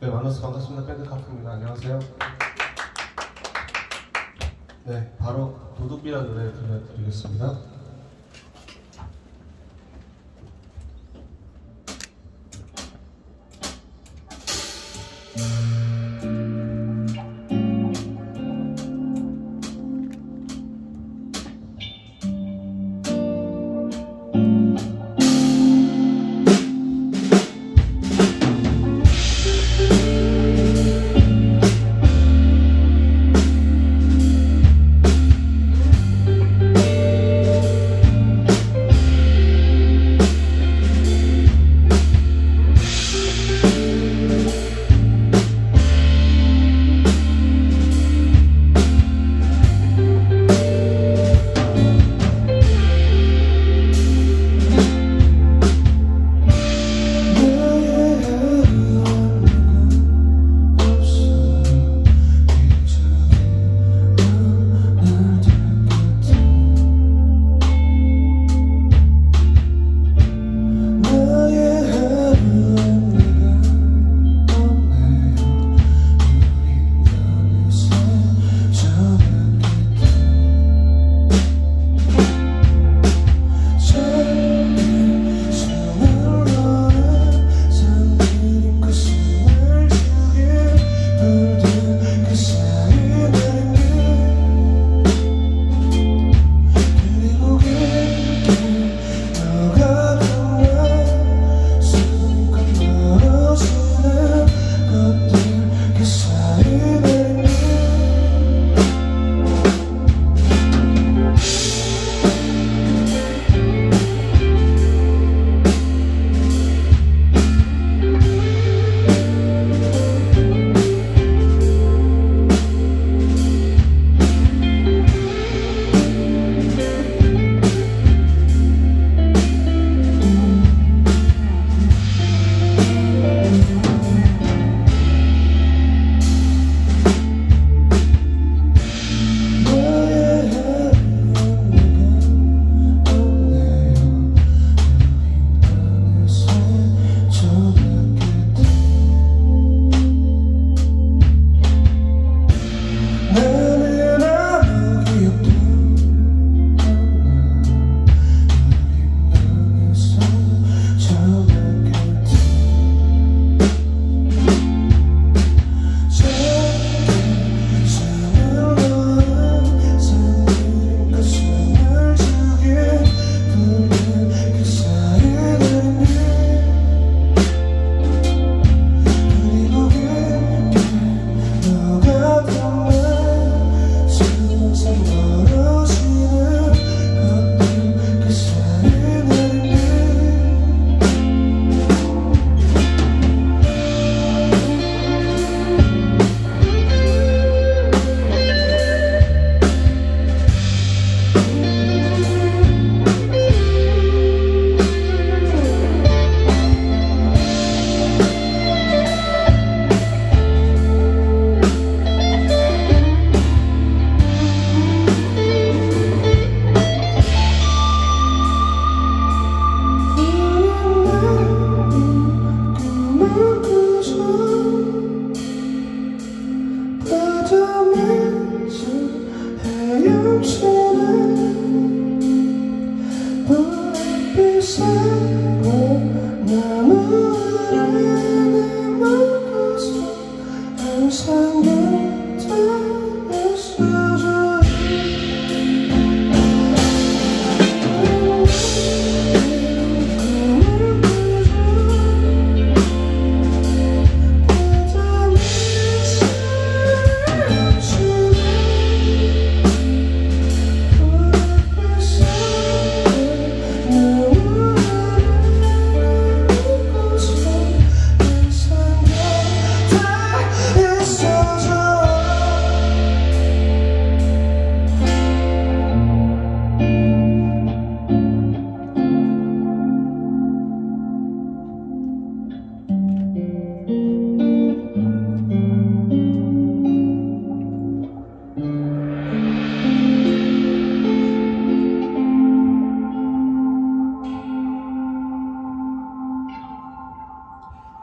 네, 만나서 반갑습니다. 밴드 카프입니다. 안녕하세요. 네, 바로 도둑비라 노래 들려드리겠습니다.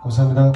감사합니다.